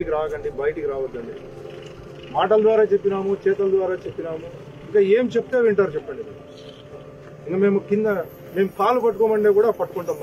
బయటికి రాకండి బయటికి రావద్దండి. మాటల ద్వారా చెప్పినాము చేతుల ద్వారా చెప్పినాము. ఇంకా ఏం చెప్తే వింటారు చెప్పండి. ఇంకా మేము కింద మేము కాలు పట్టుకోమంటే కూడా పట్టుకుంటాం